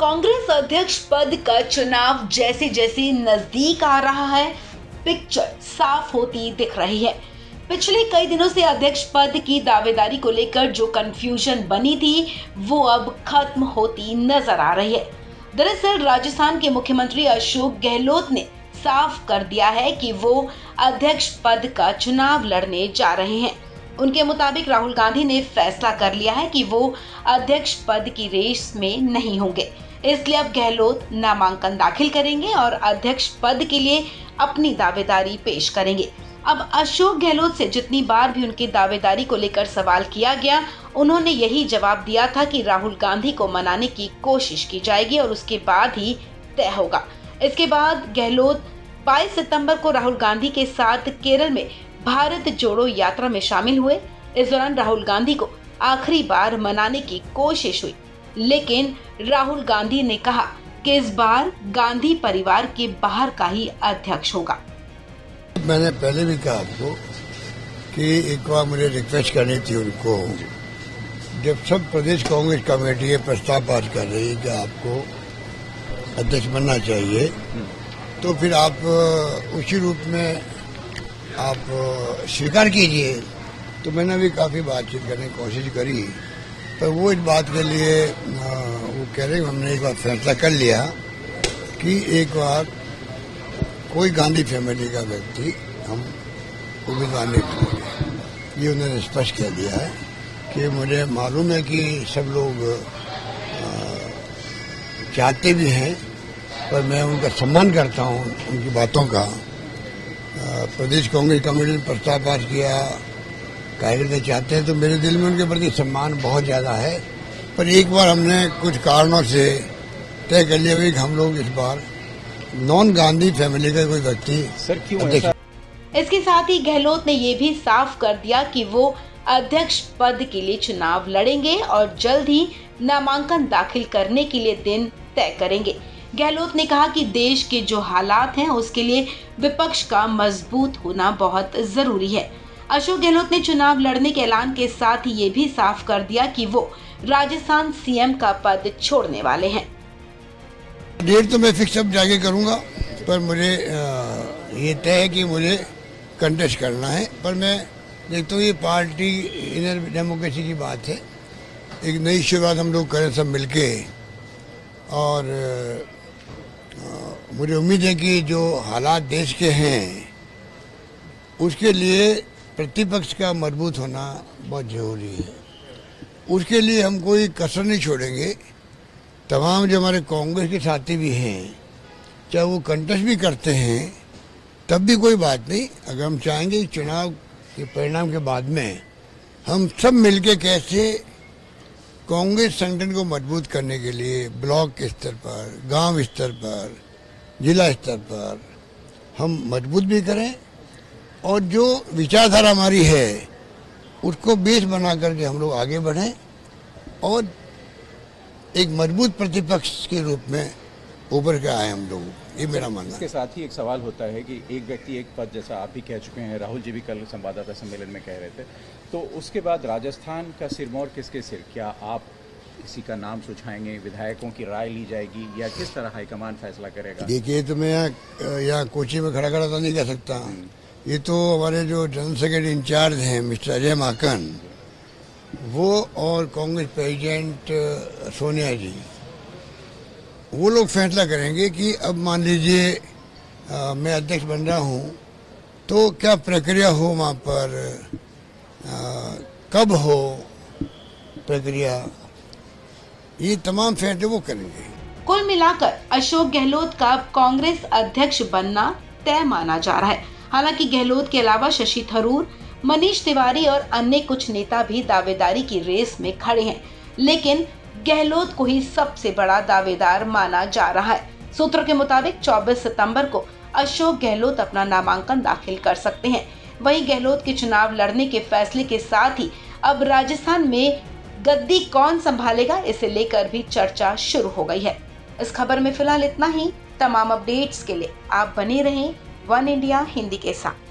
कांग्रेस अध्यक्ष पद का चुनाव जैसे जैसे नज़दीक आ रहा है पिक्चर साफ़ होती दिख रही है। पिछले कई दिनों से अध्यक्ष पद की दावेदारी को लेकर जो कंफ्यूजन बनी थी, वो अब खत्म होती नज़र आ रही है। दरअसल राजस्थान के मुख्यमंत्री अशोक गहलोत ने साफ़ कर दिया है कि वो अध्यक्ष पद का चुनाव लड़ने जा रहे हैं। उनके मुताबिक राहुल गांधी ने फैसला कर लिया है कि वो अध्यक्ष पद की रेस में नहीं होंगे। इसलिए अब गहलोत नामांकन दाखिल करेंगे और अध्यक्ष पद के लिए अपनी दावेदारी पेश करेंगे। अब अशोक गहलोत से जितनी बार भी उनकी दावेदारी को लेकर सवाल किया गया, उन्होंने यही जवाब दिया था कि राहुल गांधी को मनाने की कोशिश की जाएगी और उसके बाद ही तय होगा। इसके बाद गहलोत 22 सितंबर को राहुल गांधी के साथ केरल में भारत जोड़ो यात्रा में शामिल हुए। इस दौरान राहुल गांधी को आखिरी बार मनाने की कोशिश हुई। लेकिन राहुल गांधी ने कहा कि इस बार गांधी परिवार के बाहर का ही अध्यक्ष होगा। मैंने पहले भी कहा आपको कि एक बार मुझे रिक्वेस्ट करनी थी उनको। जब सब प्रदेश कांग्रेस कमेटी ये प्रस्ताव पास कर रही है कि आपको अध्यक्ष बनना चाहिए तो फिर आप उसी रूप में आप स्वीकार कीजिए। तो मैंने भी काफ़ी बातचीत करने की कोशिश करी। पर वो इस बात के लिए वो कह रहे हमने एक बार फैसला कर लिया कि एक बार कोई गांधी फैमिली का व्यक्ति हम उम्मीदवार नहीं करेंगे ये उन्होंने स्पष्ट कह दिया है कि मुझे मालूम है कि सब लोग चाहते भी हैं, पर मैं उनका सम्मान करता हूँ, उनकी बातों का। प्रदेश कांग्रेस कमेटी ने प्रस्ताव पास किया कार्यकर्ता चाहते हैं तो मेरे दिल में उनके प्रति सम्मान बहुत ज़्यादा है। पर एक बार हमने कुछ कारणों से तय कर लिया कि हम लोग इस बार नॉन गांधी फैमिली का कोई व्यक्ति सर क्यों इसके साथ ही गहलोत ने ये भी साफ़ कर दिया कि वो अध्यक्ष पद के लिए चुनाव लड़ेंगे और जल्द ही नामांकन दाखिल करने के लिए दिन तय करेंगे। गहलोत ने कहा कि देश के जो हालात हैं उसके लिए विपक्ष का मज़बूत होना बहुत ज़रूरी है। अशोक गहलोत ने चुनाव लड़ने के ऐलान के साथ ये भी साफ़ कर दिया कि वो राजस्थान सीएम का पद छोड़ने वाले हैं। डेट तो मैं फिक्स अब जाके करूँगा, पर मुझे ये तय है कि मुझे कंटेस्ट करना है। पर मैं देखता हूँ, ये पार्टी इनर डेमोक्रेसी की बात है। एक नई शुरुआत हम लोग करें सब मिलके। और मुझे उम्मीद है कि जो हालात देश के हैं, उसके लिए प्रतिपक्ष का मज़बूत होना बहुत ज़रूरी है। उसके लिए हम कोई कसर नहीं छोड़ेंगे। तमाम जो हमारे कांग्रेस के साथी भी हैं, चाहे वो कंटेस्ट भी करते हैं, तब भी कोई बात नहीं। अगर हम चाहेंगे चुनाव के परिणाम के बाद में हम सब मिलके कैसे कांग्रेस संगठन को मज़बूत करने के लिए ब्लॉक स्तर पर, गाँव स्तर पर, जिला स्तर पर हम मज़बूत भी करें और जो विचारधारा हमारी है उसको बेस बना करके हम लोग आगे बढ़ें और एक मज़बूत प्रतिपक्ष के रूप में उभर के आए हम लोग। ये मेरा मानना इसके साथ ही एक सवाल होता है कि एक व्यक्ति एक पद जैसा आप भी कह चुके हैं राहुल जी भी कल संवाददाता सम्मेलन में कह रहे थे तो उसके बाद राजस्थान का सिरमौर किसके सिर? क्या आप किसी का नाम सुझाएँगे? विधायकों की राय ली जाएगी या किस तरह हाईकमान फैसला करेगा? देखिए तो मैं यहाँ कोची में खड़ा खड़ा तो नहीं कह सकता। हम्म। ये तो हमारे जो जनरल सेक्रेटरी इंचार्ज हैं मिस्टर अजय माकन वो और कांग्रेस प्रेसिडेंट सोनिया जी वो लोग फैसला करेंगे कि अब मान लीजिए मैं अध्यक्ष बन रहा हूँ तो क्या प्रक्रिया हो वहाँ पर? आ, कब हो प्रक्रिया? ये तमाम फैसले वो करेंगे। कुल मिलाकर अशोक गहलोत का कांग्रेस अध्यक्ष बनना तय माना जा रहा है। हालाँकि गहलोत के अलावा शशि थरूर, मनीष तिवारी और अन्य कुछ नेता भी दावेदारी की रेस में खड़े हैं। लेकिन गहलोत को ही सबसे बड़ा दावेदार माना जा रहा है। सूत्रों के मुताबिक 24 सितंबर को अशोक गहलोत अपना नामांकन दाखिल कर सकते हैं। वहीं गहलोत के चुनाव लड़ने के फैसले के साथ ही अब राजस्थान में गद्दी कौन संभालेगा, इसे लेकर भी चर्चा शुरू हो गई है। इस खबर में फ़िलहाल इतना ही। तमाम अपडेट्स के लिए आप बने रहें वन इंडिया हिंदी के साथ।